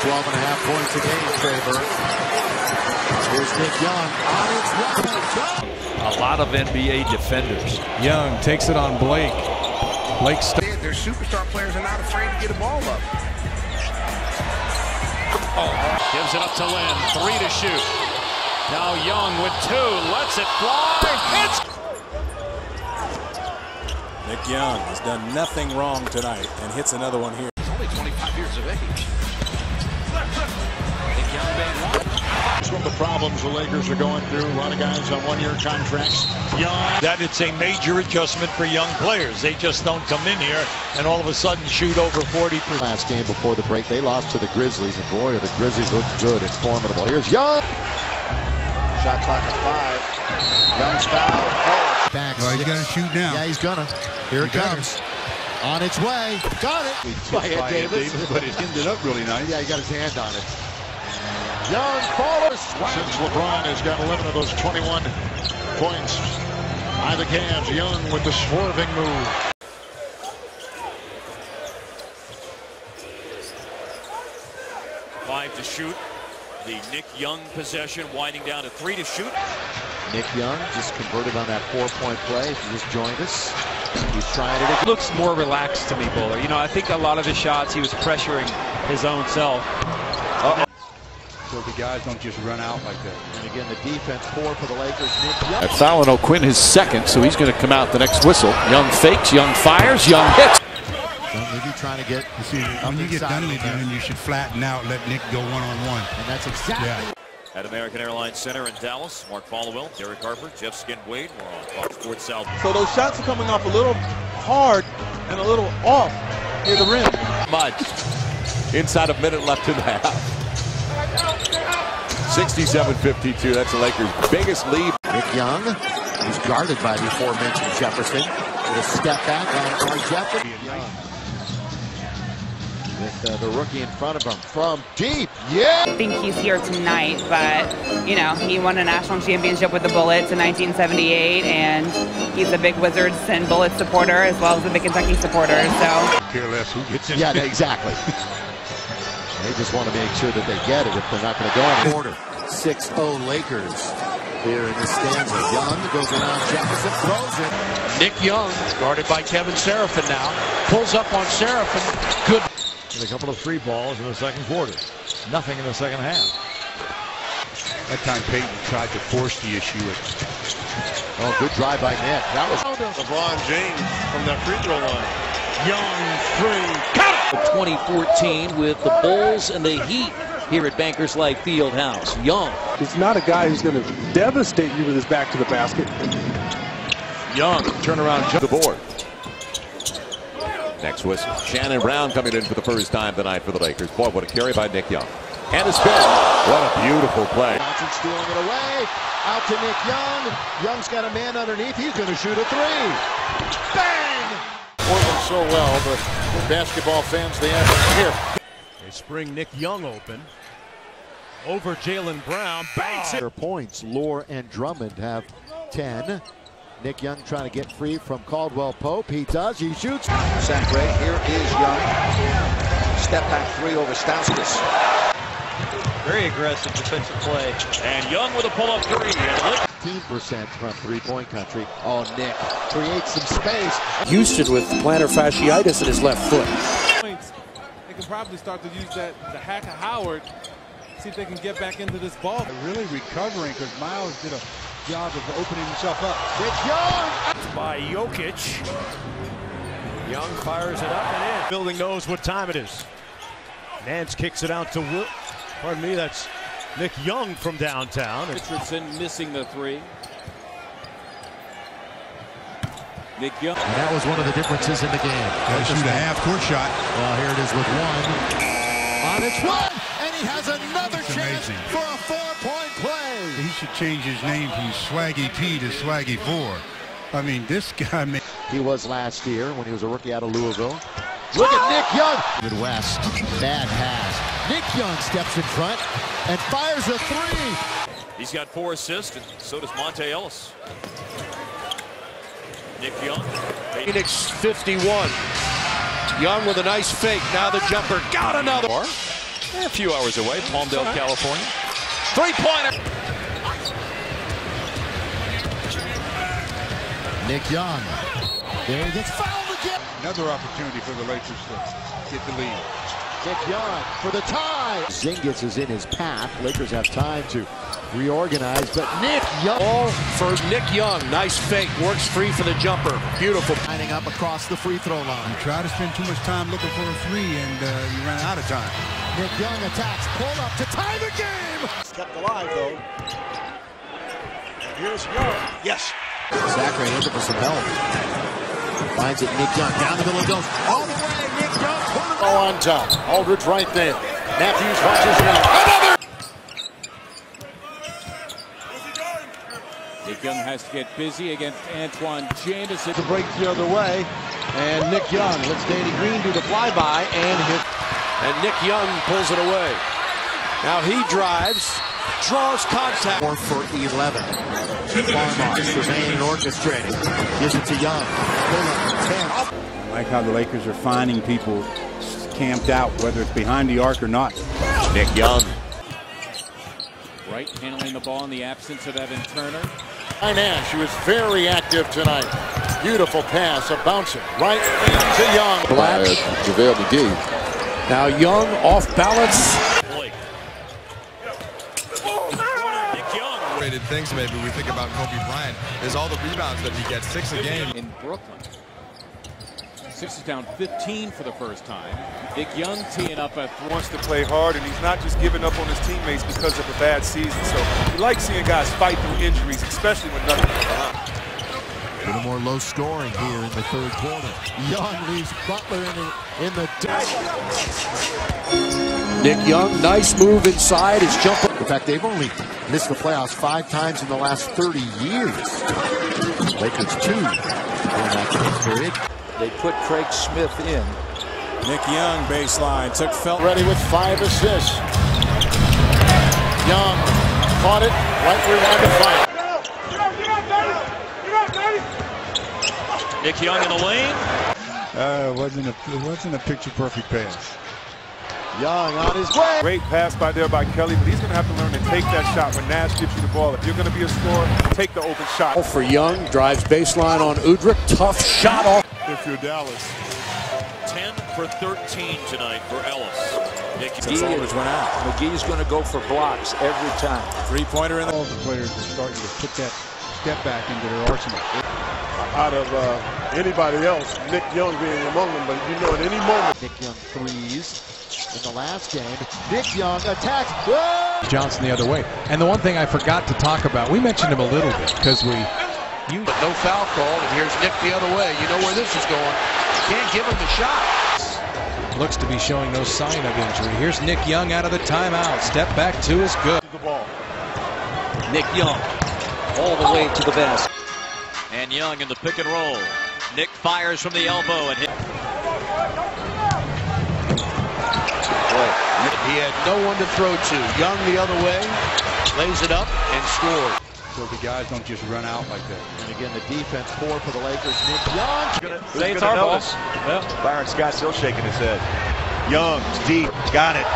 12 and a half points a game, favor. Here's Nick Young on its way. A lot of NBA defenders. Young takes it on Blake. Blake st- Their superstar players are not afraid to get a ball up. Oh, gives it up to Lin. Three to shoot. Now Young with two. Lets it fly. Hits. Nick Young has done nothing wrong tonight and hits another one here. Only 25 years of age. Nick one. That's one of the problems the Lakers are going through. A lot of guys on one-year contracts. Young. That it's a major adjustment for young players. They just don't come in here and all of a sudden shoot over 40%. Last game before the break, they lost to the Grizzlies, and boy, are the Grizzlies look good and formidable. Here's Young. Shot clock at five. Young's foul. Oh, back. Well, he's gonna shoot now. Yeah, he's gonna. Here it comes. On its way. Got it. By Ed Davis. but it ended up really nice. Yeah, he got his hand on it. Young follows. Since LeBron has got 11 of those 21 points by the Cavs, Young with the swerving move. Five to shoot. The Nick Young possession winding down to three to shoot. Nick Young just converted on that four-point play. If you just joined us, he's trying it. looks more relaxed to me, Bowler. You know, I think a lot of his shots, he was pressuring his own self. So the guys don't just run out like that. And again, the defense poor for the Lakers. Nick Young. At Fallon O'Quinn, his second, so he's going to come out the next whistle. Young fakes, Young fires, Young hits. Maybe trying to get You see, when you get inside Dunley of you should flatten out, let Nick go one-on-one. And that's exactly Yeah. At American Airlines Center in Dallas, Mark Followill, Derek Harper, Jeff Skin Wade. We're on Fox Sports South. So those shots are coming off a little hard and a little off near the rim. Much. Inside a minute left in the half. 67-52. That's the Lakers' biggest lead. Nick Young, who's guarded by the aforementioned Jefferson, with a step back on, on Jefferson. Young. With uh, the rookie in front of him from deep. Yeah! I think he's here tonight, but you know, he won a national championship with the Bullets in 1978, and he's a big Wizards and Bullets supporter as well as a big Kentucky supporter. So Care less who gets in. Yeah, exactly. they just want to make sure that they get it if they're not going to go on quarter. 6-0 Lakers here in the stanza. Young goes around Jefferson, throws it. Nick Young, guarded by Kevin Seraphin now, pulls up on Seraphin. Good. And a couple of three balls in the second quarter. Nothing in the second half. That time Peyton tried to force the issue. Oh, good drive by Nick. That was LeBron James from that free throw line. Young three. Cut 2014 with the Bulls and the Heat here at Bankers Life Fieldhouse. Young. He's not a guy who's going to devastate you with his back to the basket. Young, turnaround jump the board. Next whistle. Shannon Brown coming in for the first time tonight for the Lakers. Boy, what a carry by Nick Young. And a spin. What a beautiful play. Johnson stealing it away. Out to Nick Young. Young's got a man underneath. He's going to shoot a three. Bang! Portland so well, but for basketball fans, they have here. They spring Nick Young open. Over Jaylen Brown. Banks it. Their points. Lore and Drummond have 10. Nick Young trying to get free from Caldwell Pope. He does. He shoots. Sack break. Here is Young. Step back three over Stauskas. Very aggressive defensive play. And Young with a pull-up three. 15% from three-point country. Oh, Nick creates some space. Houston with plantar fasciitis in his left foot. They can probably start to use that the hack of Howard. See if they can get back into this ball. Really recovering because Miles did a job of opening himself up. Nick Young. by Jokic. Young fires it up and in. Building knows what time it is. Nance kicks it out to Will. Pardon me, that's Nick Young from downtown. Richardson missing the three. Nick Young. And that was one of the differences in the game. Got to shoot a half-court shot. Well, here it is with one. On its way, and he has another It's chance amazing. for a four-point play. He should change his name from Swaggy P to Swaggy 4. I mean, this guy, man. He was last year when he was a rookie out of Louisville. Look at Nick Young. Midwest, bad pass. Nick Young steps in front and fires a three. He's got four assists, and so does Monta Ellis. Nick Young. Phoenix 51. Young with a nice fake. Now the jumper. Got another. A few hours away, Palmdale, California. Three-pointer. Nick Young. There he gets fouled again. Another opportunity for the Lakers to get the lead. Nick Young for the tie. Zingis is in his path. Lakers have time to reorganize, but Nick Young. All for Nick Young. Nice fake. Works free for the jumper. Beautiful. Lining up across the free throw line. You try to spend too much time looking for a three, and uh, you ran out of time. Nick Young attacks. Pull up to tie the game. Kept alive, though. And here's Young. Yes. Zachary looking for some help. Finds it. Nick Young down the middle goes all the way. Nick Young. Oh, on top. Aldridge right there. Matthews watches now. Another. Nick Young has to get busy against Antawn Jamison. To break the other way. And Nick Young lets Danny Green do the flyby and hit. And Nick Young pulls it away. Now he drives, draws contact. 4 for 11. Farmar surveying and orchestrating. Gives it to Young. I like how the Lakers are finding people camped out, whether it's behind the arc or not. Nick Young. Right handling the ball in the absence of Evan Turner. Nash, was very active tonight. Beautiful pass, a bouncer right into Young. Black. JaVale McGee. Now Young off balance. Blake. Nick Young. Rated things maybe we think about Kobe Bryant is all the rebounds that he gets, six a game. In Brooklyn. Six is down 15 for the first time. Nick Young teeing up a wants to play hard, and he's not just giving up on his teammates because of a bad season. So we like seeing guys fight through injuries, especially when nothing is behind. A little more low scoring here in the third quarter. Young leaves Butler in the, in the Nick Young, nice move inside. His jumper. In fact, they've only missed the playoffs five times in the last 30 years. Lakers two in that period. They put Craig Smith in. Nick Young baseline took Felt ready with five assists. Young caught it right where he wanted to fight. Nick Young in the lane. Uh, it wasn't a it wasn't a picture perfect pass. Young on his way. Great pass by there by Kelly, but he's going to have to learn to take that shot when Nash gives you the ball. If you're going to be a scorer, take the open shot. For Young, drives baseline on Udrih. Tough shot off. If you're Dallas. 10 for 13 tonight for Ellis. Nick McGee is, McGee's going to go for blocks every time. Three-pointer in the All the players are starting to put that step back into their arsenal. out of uh, anybody else, Nick Young being among them, but you know at any moment. Nick Young threes in the last game. Nick Young attacks. Whoa! Johnson the other way. And the one thing I forgot to talk about, we mentioned him a little bit because we. You, but no foul called, and here's Nick the other way. You know where this is going. Can't give him the shot. Looks to be showing no sign of injury. Here's Nick Young out of the timeout. Step back two is good. The ball. Nick Young all the way to the basket. And Young in the pick and roll. Nick fires from the elbow and hit. He had no one to throw to. Young the other way, lays it up and scores. So the guys don't just run out like that. And again, the defense poor for the Lakers. Nick Young. Say it's our ball. Byron Scott still shaking his head. Young, deep, got it.